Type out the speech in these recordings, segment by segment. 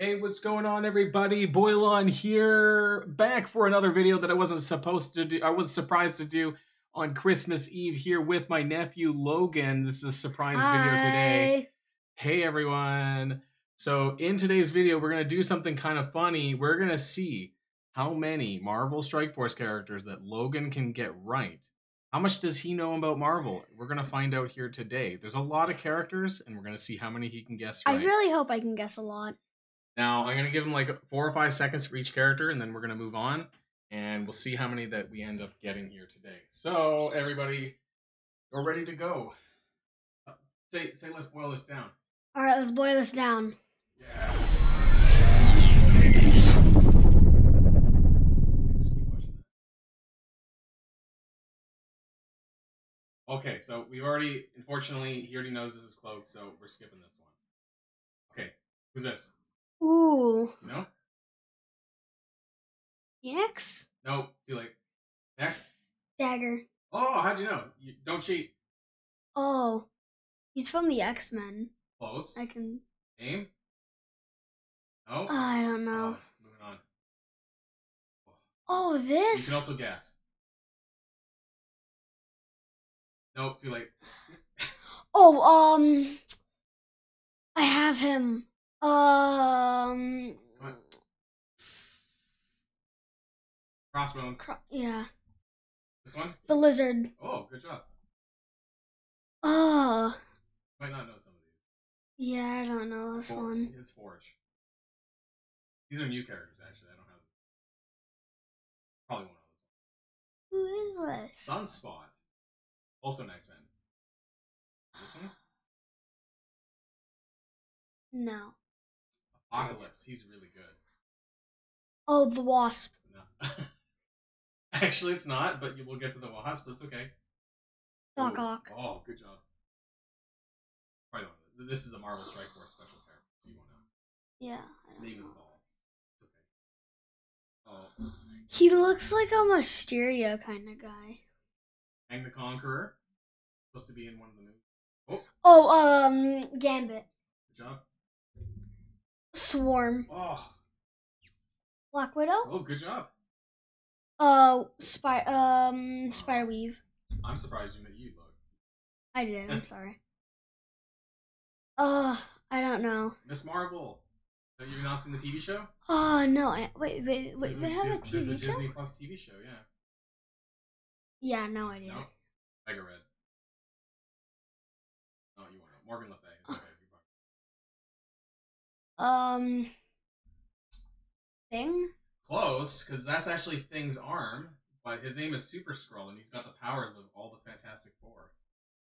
Hey, what's going on, everybody? Boilon here, back for another video that I wasn't supposed to do. I was surprised to do on Christmas Eve here with my nephew Logan. This is a surprise video today. Hey, everyone. So, in today's video, we're going to do something kind of funny. We're going to see how many Marvel Strike Force characters that Logan can get right. How much does he know about Marvel? We're going to find out here today. There's a lot of characters, and we're going to see how many he can guess right. I really hope I can guess a lot. Now I'm gonna give him like four or five seconds for each character, and then we're gonna move on, and we'll see how many that we end up getting here today. So everybody, you're ready to go. Uh, say, say, let's boil this down. All right, let's boil this down. Yeah. Okay, so we've already, unfortunately, he already knows this is cloak, so we're skipping this one. Okay, who's this? Ooh. Know? Phoenix? No, too late. Next. Dagger. Oh, how'd you know? You, don't cheat. Oh. He's from the X Men. Close. I can. Name? No? I don't know. Oh, moving on. Oh, this. You can also guess. Nope, too late. Oh, um. I have him. Um. Crossbones. cro- yeah. This one? The lizard. Oh, good job. Oh. Might not know some of these. Yeah, I don't know this For- one. His Forge. These are new characters, actually. I don't have. Probably one of those. Who is this? Sunspot. Also an X-Men. This one? No. Apocalypse. He's really good. Oh, the wasp. No. Actually, it's not, but you will get to the wasp. That's okay. Doc Oh, Ock. Oh, good job. Probably don't. This is a Marvel Strike Force special character, so you won't know. Yeah. Name is know. Ball. It's okay. Oh, He looks like a Mysterio kind of guy. Kang the Conqueror. Supposed to be in one of the movies. Oh, Oh, um, Gambit. good job. Swarm. Oh, Black Widow. oh, good job. Uh, spy. Um, Spiderweave. I'm surprised you you look. I did. I'm sorry. Uh, I don't know. Miss Marvel. Have you not seen the TV show? Oh no! I, wait, wait, wait. There's They have a Dis- there's TV show? Disney Plus TV show, yeah. Yeah, no idea. No? Mega Red. Oh, you want to Morgan Le Fay. Um, thing. Close, because that's actually Thing's arm, but his name is Super Skrull, and he's got the powers of all the Fantastic Four.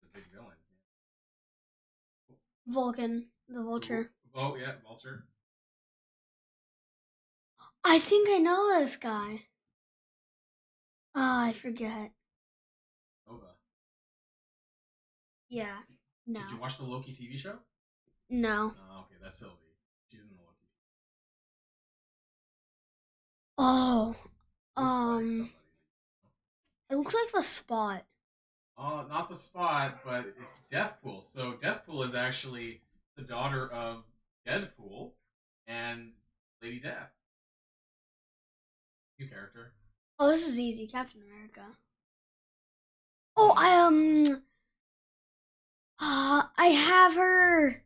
The big villain. Vulcan, the Vulture. Oh, yeah, Vulture. I think I know this guy. Ah, I forget. Nova. Yeah. No. Did you watch the Loki TV show? No. Oh, okay, that's Sylvie. Oh. Um. It looks like the spot. Oh, not the spot, but it's Deathpool. So Deathpool is actually the daughter of Deadpool and Lady Death. New character. Oh, this is easy. Captain America. Oh, I um. Uh, I have her.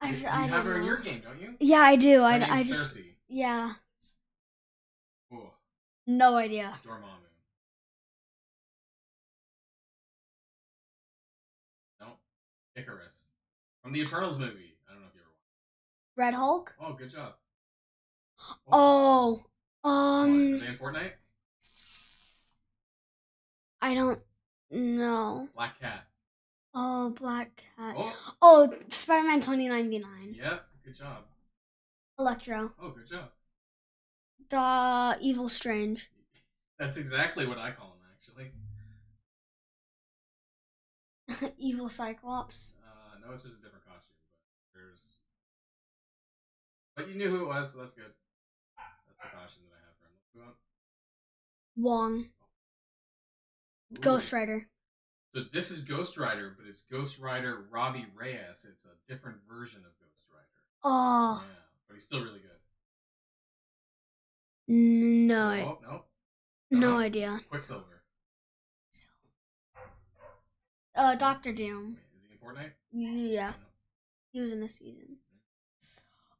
I, you you I have her in your game, don't you? Yeah, I do. Her I, I just Sersi. yeah, Oh, no idea. Dormammu. No, Ikaris from the Eternals movie. I don't know if you ever watched. Red Hulk. Oh, good job. Oh, are um, they in Fortnite? I don't know. Black Cat. Oh, Black Cat. Oh, Oh, Spider Man twenty ninety nine. yep. Good job. Electro. Oh, good job. Da Evil Strange. That's exactly what I call him, actually. Evil Cyclops. Uh, no, it's just a different costume, but there's. But you knew who it was, so that's good. That's the costume that I have for him. Let's move on. Wong. Ooh, Ghost Rider. So this is Ghost Rider, but it's Ghost Rider Robbie Reyes. It's a different version of Ghost Rider. Oh, Yeah, but he's still really good. no, Oh no, no uh-huh. idea. Quicksilver. Uh, Doctor Doom. Wait, is he in Fortnite? Yeah, he was in a season.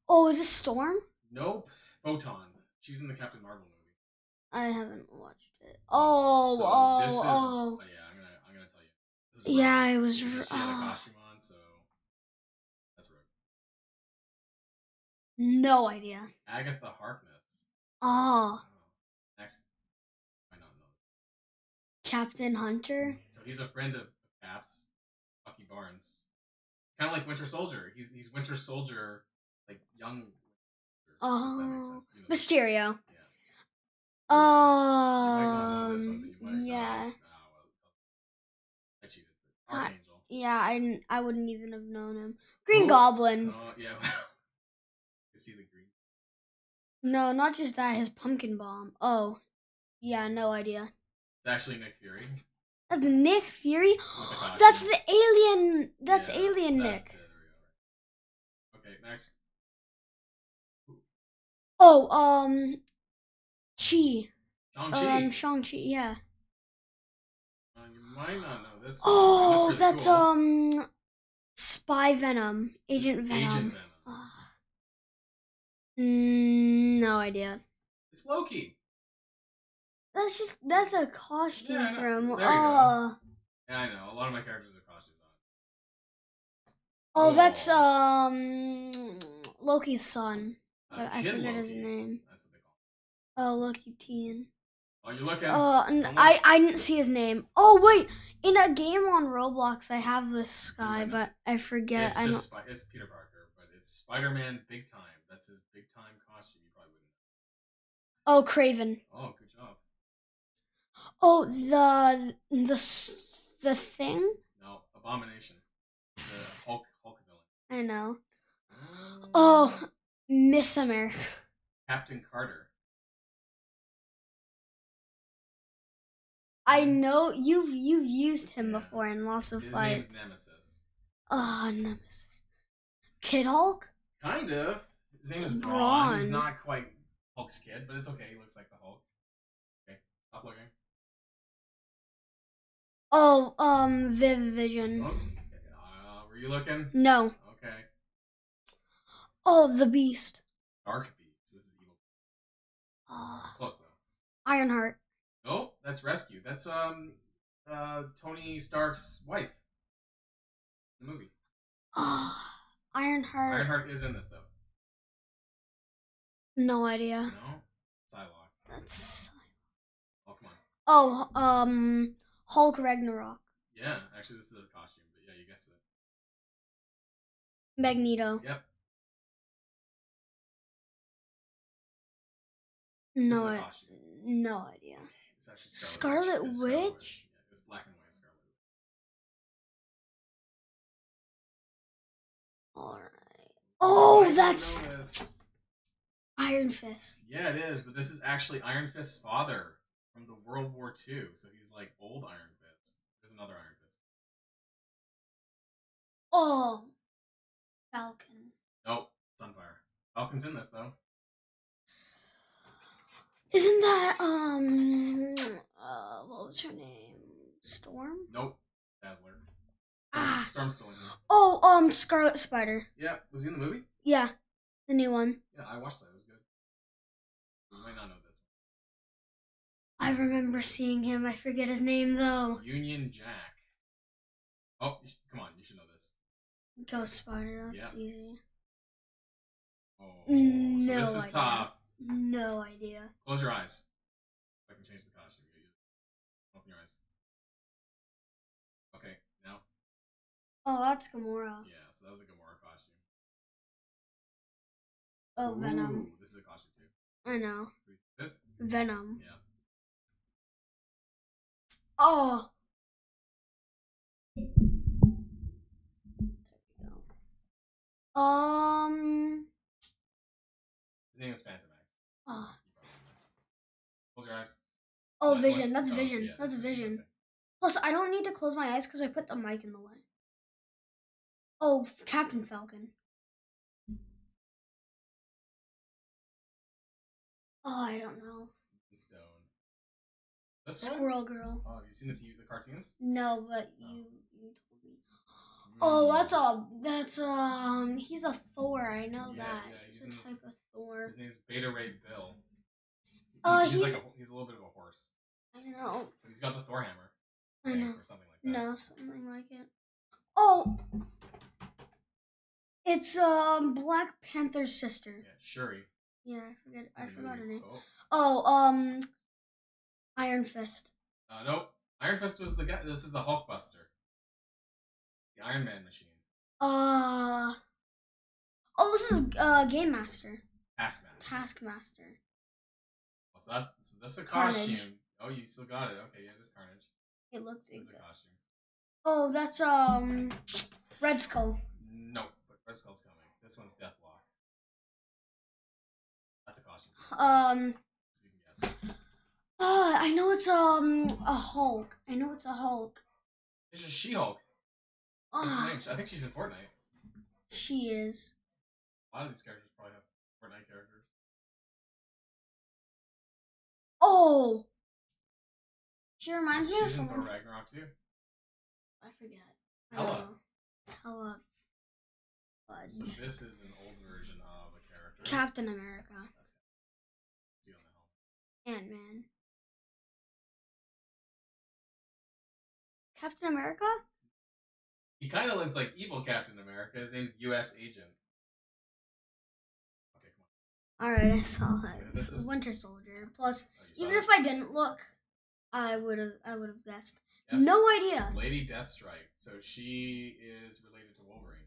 Oh, is this Storm? Nope. Photon. She's in the Captain Marvel movie. I haven't watched it. Oh, So oh, this is, oh. yeah, I'm gonna I'm gonna tell you. This is Yeah, it was. She had a Uh, costume on, so no idea. Agatha Harkness. Oh. Next. Might not know. Captain Hunter. So he's a friend of Cap's, Bucky Barnes. Kind of like Winter Soldier. He's he's Winter Soldier, like young. Winter Soldier, if that Oh. You know, Mysterio. yeah. Not know one, Um, but you might know yeah, I- yeah. I I wouldn't even have known him. Green Oh, Goblin. Oh yeah. you see the green. No, not just that. His pumpkin bomb. Oh, yeah. No idea. It's actually Nick Fury. That's Nick Fury. That's the alien. That's Yeah, alien that's Nick. the- there we go. Okay, next. Oh, um, Chi. Shang Chi. Um, Shang Chi. Yeah. Uh, might not know this. one. Oh, looks really that's cool. um, Spy Venom, Agent Venom. Agent Venom. Mm, no idea. It's Loki. That's just that's a costume Yeah, him. There oh, Yeah, I know. A lot of my characters are costumes oh, that's Oh. um Loki's son, on. but Uh, I forget his name. That's what they call. Oh, Loki Teen. Oh, you're looking. Uh, n- I. I didn't see his name. Oh wait, in a game on Roblox, I have this guy, but I forget. it's I just Spi- it's Peter Parker, but it's Spider-Man Big Time. That's his big time costume. You probably wouldn't. Oh, Kraven. Oh, good job. Oh, the the the thing. No, Abomination. The Hulk Hulk villain. I know. Mm, Oh, Miss America. Captain Carter. I know you've you've used him Yeah. before in lots of His fights. name's Nemesis. Oh, Nemesis. Kid Hulk. Kind of. His name is Brawn. Brawn. He's not quite Hulk's kid, but it's okay. He looks like the Hulk. Okay, stop looking. Oh, um, Viv Vision. Oh, uh, were you looking? No. Okay. Oh, the Beast. Dark Beast. This is evil. Oh, Close though. Ironheart. Oh, that's Rescue. That's um, uh, Tony Stark's wife. The movie. Oh, Ironheart. Ironheart is in this though. No idea. No. Psylocke. That's. Oh come on. Oh, um, Hulk Ragnarok. Yeah, actually, this is a costume, but yeah, you guessed it. Magneto. Yep. No, this is a I, no idea. It's actually Scarlet It's Witch? Yeah, it's black and white Scarlet Witch. All right. You Oh, that's. Iron Fist. Yeah, it is, but this is actually Iron Fist's father from the World War II, so he's like old Iron Fist. There's another Iron Fist. Oh, Falcon. Nope, Sunfire. Falcon's in this though. Isn't that um uh what was her name? Storm? Nope, Dazzler. Ah. Storm's still in here. Oh, um Scarlet Spider. Yeah, was he in the movie? Yeah, the new one. Yeah, I watched that. It was good. You might not know this I remember seeing him. I forget his name though. Union Jack. Oh, you sh- come on, you should know this. Ghost Spider. That's Yeah. easy. Oh, so no this is idea. tough. No idea. Close your eyes. I can change the costume. Oh, that's Gamora. Yeah, so that was a Gamora costume. Oh, Venom. Ooh, this is a costume too. I know. This? Venom. Yeah. Oh. There we go. Um. His name is Phantom X. Oh, Close your eyes. oh Vision. That's oh, Vision. That's Vision. Okay. Plus, I don't need to close my eyes because I put the mic in the way. Oh, Captain Falcon. Oh, I don't know. Stone. One? Squirrel Girl. Oh, have you seen the TV, the cartoons? No, but Oh. you you told me. Oh, Mm. that's a that's um he's a Thor. I know Yeah, that. yeah, he's, he's a type of Thor. His name's Beta Ray Bill. Uh, he's, like he's- a, he's a little bit of a horse, I know. but he's got the Thor hammer. I know. Or something like that. No, something like it. Oh, it's um Black Panther's sister. Yeah, Shuri. Yeah, I forget. I in forgot her movies. name. Oh. Oh, um, Iron Fist. Uh, nope. Iron Fist was the guy. This is the Hulkbuster. The Iron Man machine. Uh. Oh, this is uh Game Master, Taskmaster. Taskmaster. Oh, so that's so that's a Carnage. costume. Oh, you still got it. Okay, yeah, this Carnage. It looks a costume. Oh, that's um Red Skull. Nope, Skull's coming. This one's Deathlok. That's a costume. Um. You can guess. Uh, I know it's um a Hulk. I know it's a Hulk. This is She-Hulk. Ah. I think she's in Fortnite. she is. A lot of these characters probably have Fortnite characters. Oh. She reminds me of someone. She's in Thor. Ragnarok too. I forget. I don't So this is an old version of a character. Captain America. That's see on the helmet. Ant Man. Captain America? He kind of looks like evil Captain America. His name's U.S. Agent. Okay, come Alright, I saw that. Yeah, this is- Winter Soldier. Plus. Oh, even it? if I didn't look, I would have. I would have guessed. Yes. No idea. Lady Deathstrike. So she is related to Wolverine.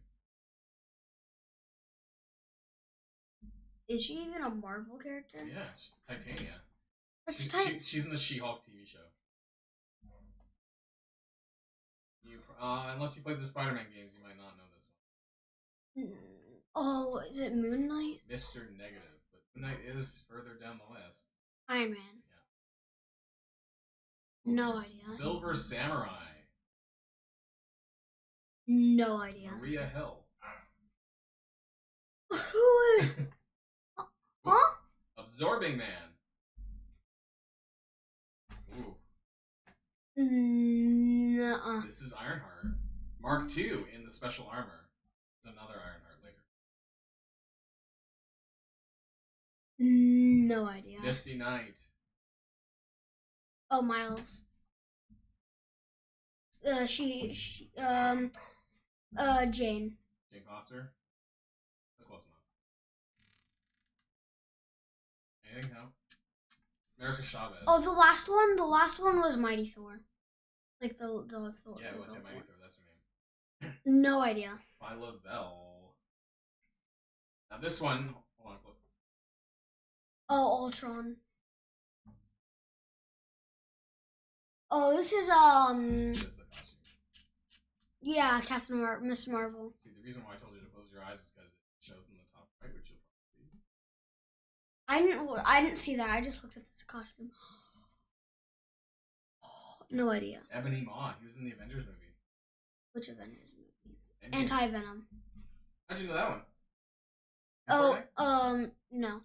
Is she even a Marvel character? Yeah, she's Titania. She- tight. she- she's in the She-Hulk TV show. You, uh, unless you played the Spider-Man games, you might not know this one. Mm, Oh, is it Moon Knight? Mister Negative, but Moon Knight is further down the list. Iron Man. Yeah. No idea. Silver Samurai. No idea. Maria Hill. Who? Huh? Absorbing Man. Ooh, Nuh-uh. this is Ironheart. Mark II in the special armor. There's another Ironheart later. No idea. Misty Knight. Oh, Miles. Uh, she, she, um, uh, Jane. Jane Foster. That's close enough. Anything? America Chavez. Oh, the last one. The last one was Mighty Thor. Like the the Thor. yeah, the it? goat Mighty. Thor. That's her name. No idea. Phyla-Vell. Now this one. Hold on. Look. Oh, Ultron. Oh, this is um, This is yeah, Captain Mar- Miss Marvel. See, the reason why I told you to close your eyes is because it shows in the top right, which you'll probably see. I didn't. I didn't see that. I just looked at this costume. No idea. Ebony Maw. He was in the Avengers movie. Which Avengers movie? Anti Venom. How'd you know that one? Oh, um, no.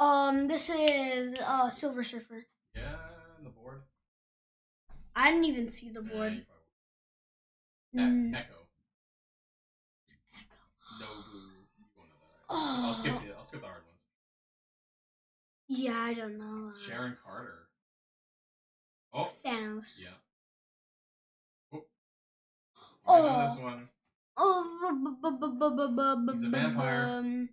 Um, this is uh Silver Surfer. Yeah, the board. I didn't even see the board. Mm. E- Echo. Nobu. You won't know that. I'll skip Oh. the. I'll skip the hard ones. Yeah, I don't know. uh, Sharon Carter. Oh. Thanos. Yeah. Oh. I know Oh. this one. Oh, He's a vampire. Um,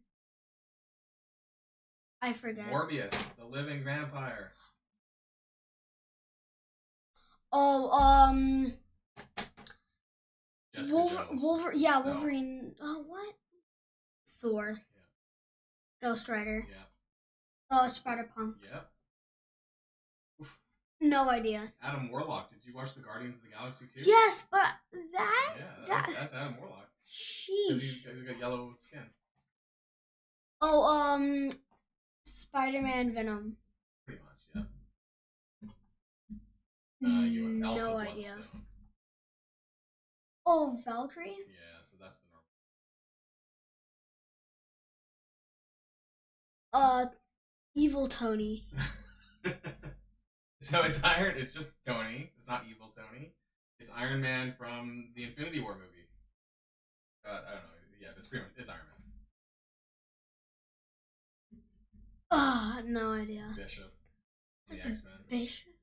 I forget. Morbius, the living vampire. Oh, um, Jessica Wolver- Wolver- yeah, No. Wolverine. Oh, what? Thor. Ghost Rider. Yeah. Uh, Spider Punk. Yep. No idea. Adam Warlock. Did you watch the Guardians of the Galaxy too? Yes, but that. Yeah, that's, that. that's Adam Warlock. Because he's, got yellow skin. Oh, um, Spider Man Venom. Pretty much, yeah. Uh, you Mm, Elsa no idea. Bloodstone. Oh, Valkyrie. Yeah, so that's the normal. Uh, Evil Tony. so it's Iron. It's just Tony. It's not evil Tony. It's Iron Man from the Infinity War movie. Uh, I don't know. Yeah, it's pretty much it's Iron Man. Ah, no idea. Bishop. That's X Men. Bishop.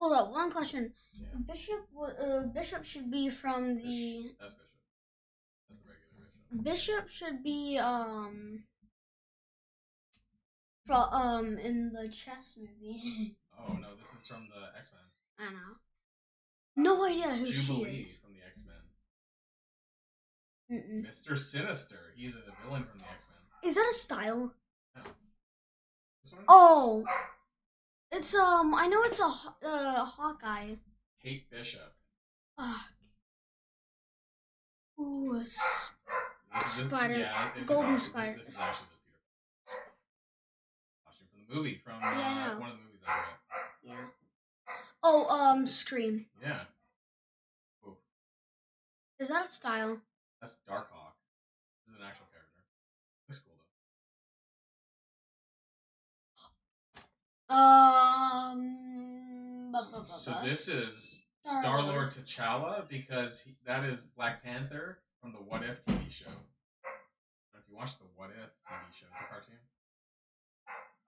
Hold up, one question. Yeah. Bishop, uh, Bishop should be from the. That's Bishop. That's the regular Bishop. Bishop should be um. From um in the chess movie. Oh no, this is from the X Men. I know. No idea who she Jubilee is. from the X Men. Mr. Sinister. He's a villain from the X Men. Is that a style? This one. Oh, it's um. I know it's a uh, Hawkeye. Kate Bishop. Ah. Ooh, a s- This Spider- yeah, a Golden. Spider. This, this movie from Yeah, uh, know. one of the movies I read. yeah. Oh, um, Scream. Yeah, Ooh, Is that a style? that's Darkhawk. This is an actual character. Looks cool though. Um. So this is Star-Lord. Star Lord T'Challa because he, that is Black Panther from the What If TV show. If you watch the What If TV show, it's a cartoon.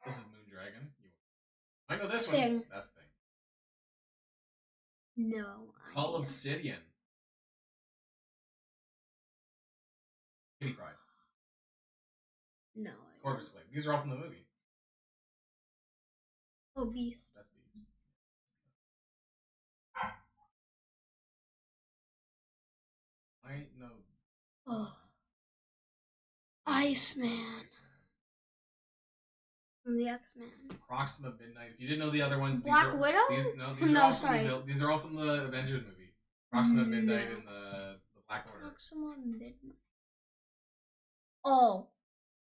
This is Moon Dragon. You might know this Thing. one. That's thing. No. Call. Obsidian. Kitty Pryde. No. Corvus Glaive. These are all from the movie. Oh, Beast. That's Beast. I know. Oh. Iceman. From the X Men. Proxima Midnight. If you didn't know the other ones, Black these are, Widow? These, no, these No, are all sorry. From the, these are all from the Avengers movie. Proxima Midnight and the the Black Order. Proxima Midnight. Oh,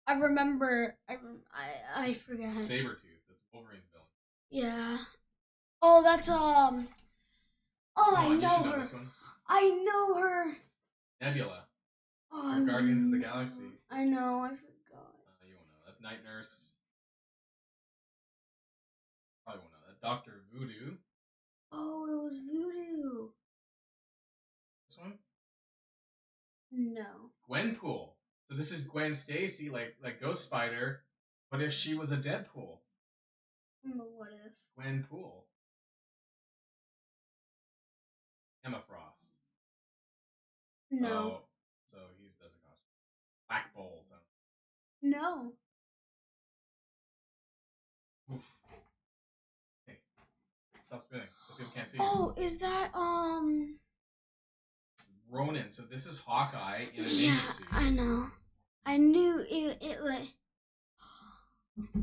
I remember. I I I forget. Sabretooth. That's Wolverine's villain. Yeah. Oh, that's um. Oh, I on, you know know her. one. I know her. Nebula. Oh, I Guardians of the Galaxy. I know. I forgot. Uh, you won't know. That's Night Nurse. Doctor Voodoo. Oh, it was Voodoo. This one. No. Gwenpool. So this is Gwen Stacy, like like Ghost Spider, but if she was a Deadpool, mm, From the What If. Gwenpool. Emma Frost. No. Oh, so he does a costume. Black Bolt. No. Oof. Hey, stop spinning so people can't see. Oh, is that um? Ronin. So this is Hawkeye in a Yeah, ninja suit. I know. I knew it. It like.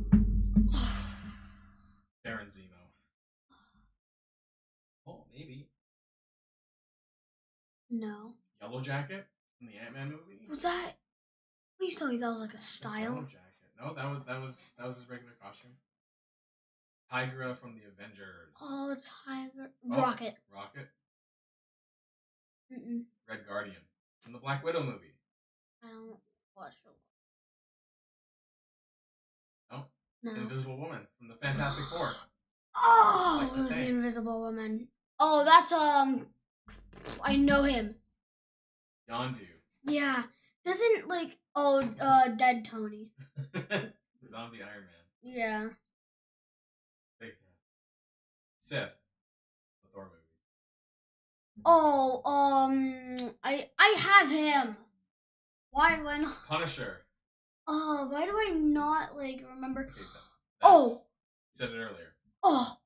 Baron Zemo. Oh, maybe No. Yellow Jacket in the Ant Man movie. Was that? Please tell me that was like a What's Yellow style. Jacket. No, that was that was that was his regular costume. Tigra from the Avengers. Oh, it's Tiger Oh. Rocket. Rocket. Mm-mm. Red Guardian from the Black Widow movie. I don't watch it. No? No. Invisible Woman from the Fantastic Four. Oh, Like it was the. Invisible Woman. Oh, that's um. I know him. Yondu. Yeah. Doesn't like oh uh dead Tony. Zombie Iron Man. Yeah. Sif. The Thor movie. Oh um I I have him. Why not? Punisher. Oh, why do I not like remember? Okay, Oh. Said it earlier. Oh.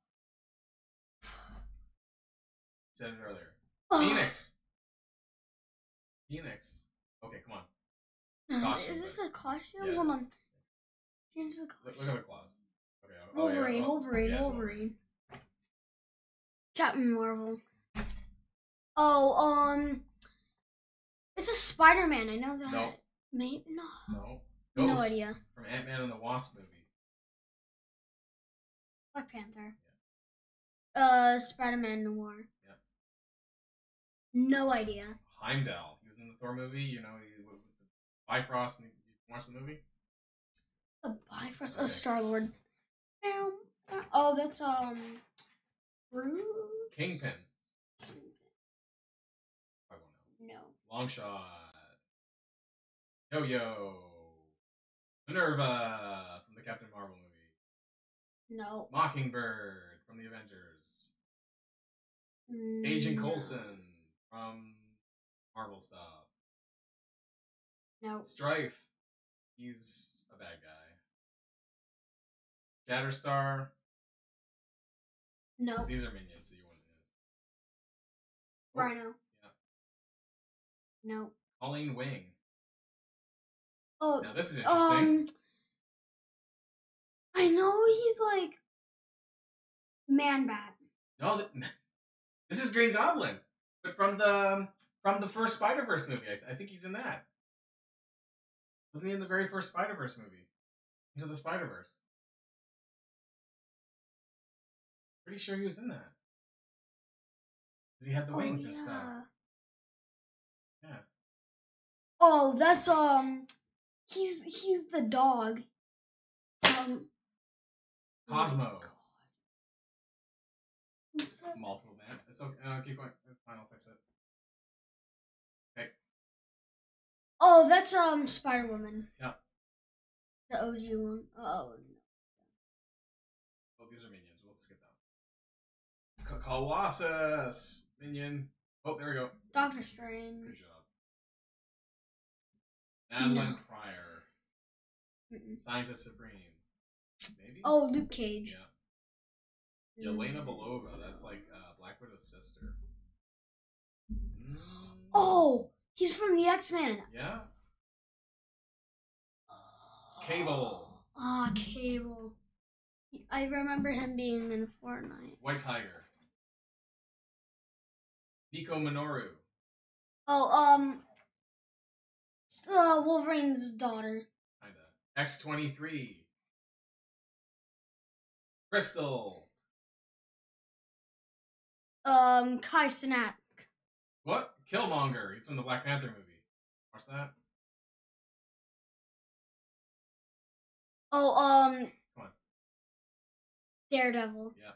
Said it earlier. oh. Phoenix. Phoenix. Okay, come on. Costume, Is this but- a costume? Yeah, Hold on. Change the costume. look at the claws. Okay. oh, oh, yeah, Wolverine, oh, Wolverine, yeah, Wolverine. Captain Marvel. Oh, um, it's a Spider-Man. I know that. No. Maybe no. No. No idea. From Ant Man and the Wasp movie. Black Panther. Uh, Spider-Man Noir. Yep. No idea. Heimdall. He was in the Thor movie. You know, he with the Bifrost. And you watch the movie? A Bifrost. Okay. Oh, Star Lord. Oh, that's um. Kingpin. I won't know. No. Long shot. Yo yo. Minerva from the Captain Marvel movie. No. Mockingbird from the Avengers. Agent. Coulson from Marvel stuff. No. Strife. He's a bad guy. Shatterstar. No. These are minions, so you wouldn't know. Rhino. Yeah. No. Colleen Wing. Oh, Now this is interesting. um. I know he's like. Man Bat. No, th- this is Green Goblin, but from the from the first Spider Verse movie. I, I think he's in that. Wasn't he in the very first Spider Verse movie? Into the Spider Verse. Pretty sure he was in that. Because he had the Oh, wings and stuff. yeah. Yeah. Oh, that's um. He's he's the dog. Um. oh Cosmo. That? Multiple man. It's okay. Uh, keep going. It's fine. I'll fix it. Okay. Oh, that's um Spider Woman. Yeah. The OG one. Oh. Oh, these are minions. We'll skip that. one. K- Colossus minion. Oh, there we go. Doctor Strange. Good job. Madelyne No. Pryor, Mm-mm. Scientist Supreme. Maybe. Oh, Luke Cage. Yeah. Yelena Mm. Belova. That's like uh, Black Widow's sister. Mm. Oh, he's from the X Men. Yeah. Cable. Ah, Cable. I remember him being in Fortnite. White Tiger. Nico Minoru. Oh, um, uh, Wolverine's daughter. Kinda. X twenty three. Crystal. Um, Kai Cenat. What? Killmonger. He's from the Black Panther movie. Watch that. Oh, um, Come on. Daredevil. Yeah.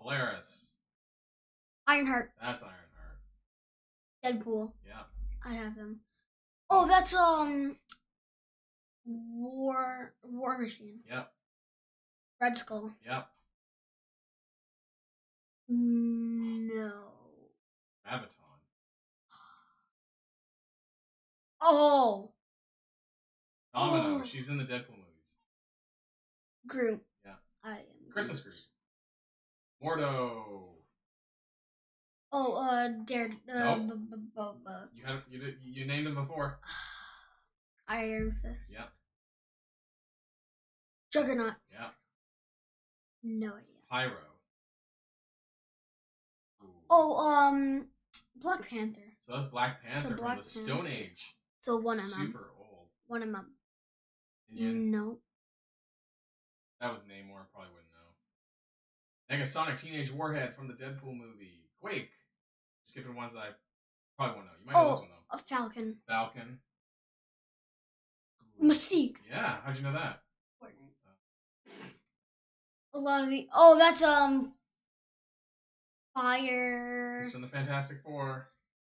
Polaris. Ironheart. That's Ironheart. Deadpool. Yeah. I have him. Oh, that's um, War War Machine. Yep. Red Skull. Yep. No. Graviton. Oh, Domino. Oh. She's in the Deadpool movies. Groot. Yeah. I am. Christmas Groot. Mordo. Oh, uh, Dare. Uh, Nope. b- b- b- You had you did, you named him before. Iron Fist. Yep. Juggernaut. Yep. No idea. Pyro. Ooh. Oh, um, Black Panther. So that's Black Panther from Black the Stone Panther. Age. So one of them. Super old. One of them. No. That was Namor. Probably wouldn't know. Negasonic Teenage Warhead from the Deadpool movie. Quake. Skipping ones that I probably won't know. You might know this Oh. one though. A Falcon. Falcon. Mystique. Yeah. How'd you know that? A lot of the. Oh, that's um. Fire. He's from the Fantastic Four.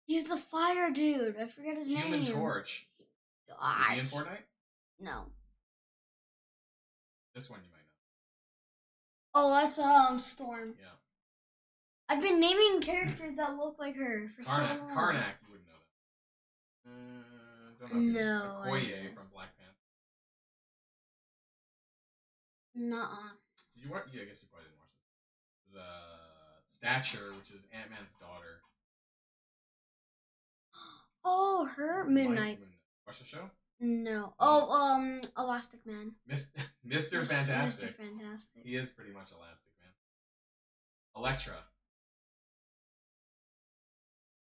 He's the fire dude. I forget his Human name. Torch. Is he in Fortnite? No. This one you might know. Oh, that's um Storm. Yeah. I've been naming characters that look like her for so long. Karnak. You wouldn't know that. Uh, don't know. you- No, Okoye from Black Panther. Nuh-uh. Did you watch? Yeah, I guess you probably didn't watch this. This is, uh, Stature, which is Ant Man's daughter. Oh, her Moon Knight. Watch the show? No. Oh, um, Elastic Man. Mr. Mr. Fantastic. Fantastic. He is pretty much Elastic Man. Elektra.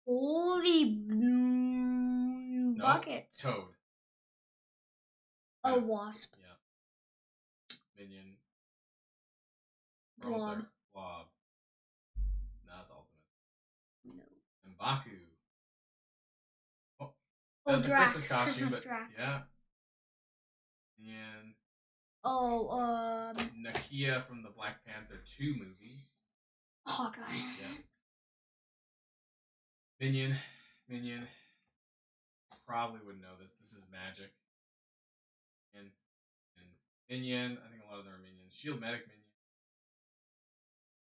Holy mm, No, buckets. Toad. A wasp. Yeah. Minion. Blob. Blob. That's ultimate. No. And Baku. Oh, That's the Drax. Christmas costume. Christmas but, Drax. Yeah. And Oh, um, Nakia from the Black Panther 2 movie. Hawkeye. Yeah. Minion. Minion. Probably wouldn't know this. This is magic. And, and Minion. I think a lot of them are minions. Shield Medic Minion.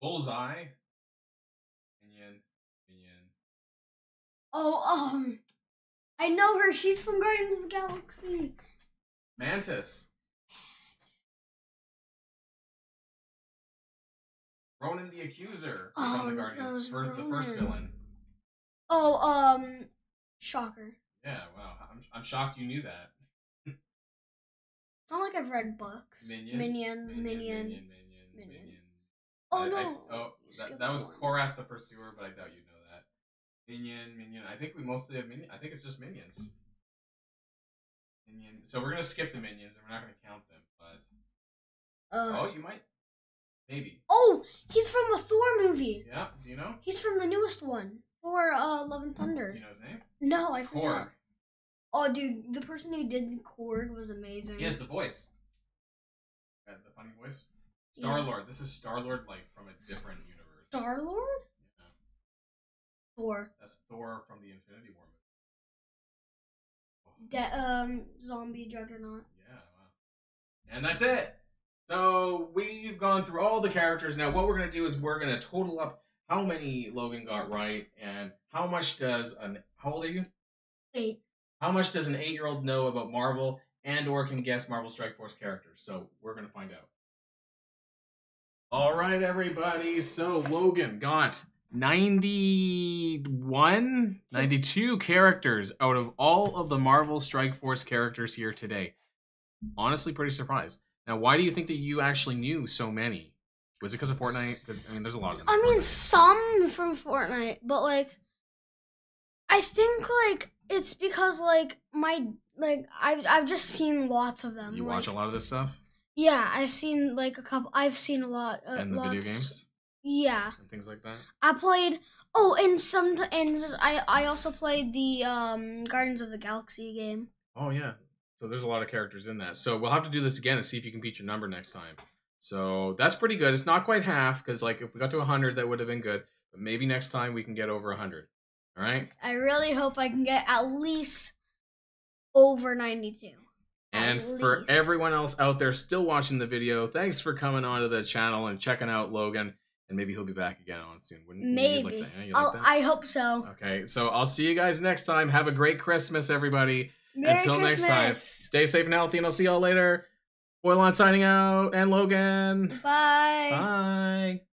Bullseye. Minion. Minion. Oh, um, I know her. She's from Guardians of the Galaxy. Mantis. Ronan the Accuser from Oh, the Guardians. the first villain. Oh, um, Shocker. Yeah, wow. I'm, I'm shocked you knew that. It's not like I've read books. Minions. Minion, Minion. Minion, Minion, Minion. Minion. Oh I- I- no. oh, that, that was. Korath the Pursuer, but I doubt you'd know that. Minion, Minion. I think we mostly have Minion. I think it's just Minions. Minion. So we're gonna skip the Minions, and we're not gonna count them. But Uh, oh, you might, maybe. oh, he's from a Thor movie. Yeah. Do you know? He's from the newest one. For uh, Love and Thunder. Do you know his name? No, I Korg. forgot. Oh, dude, the person who did Korg was amazing. He has the voice. Uh, the funny voice. Star Lord. This is Star Lord, like from a different universe. Star Lord. Yeah. Thor. That's Thor from the Infinity War movie. De- um, zombie juggernaut. Yeah, wow. And that's it. So we've gone through all the characters. Now what we're gonna do is we're gonna total up how many Logan got right and how much does an how old are you? Eight. How much does an eight year old know about Marvel and or can guess Marvel Strike Force characters? So we're gonna find out. All right, everybody. So Logan got 91, 92 characters out of all of the Marvel Strike Force characters here today. Honestly, pretty surprised. Now, why do you think that you actually knew so many? Was it because of Fortnite? Because I mean, there's a lot of I mean, Fortnite. some from Fortnite, but like, I think like it's because like my like I've I've just seen lots of them. you like, watch a lot of this stuff Yeah, I've seen like a couple. I've seen a lot. Uh, and the video lots- games Yeah, and things like that. I played. Oh, and some and I I also played the um Guardians of the Galaxy game. Oh yeah. So there's a lot of characters in that. So we'll have to do this again and see if you can beat your number next time. So that's pretty good. It's not quite half because like if we got to 100 that would have been good. But maybe next time we can get over 100. All right? I really hope I can get at least over ninety two. And At for least. everyone else out there still watching the video, thanks for coming onto the channel and checking out Logan. And maybe he'll be back again on soon. Wouldn't Maybe. like that? Yeah, like? I hope so. Okay, so I'll see you guys next time. Have a great Christmas, everybody. Merry Until next time, Christmas. stay safe and healthy, and I'll see y'all later. Boilon signing out, and Logan. Bye. Bye.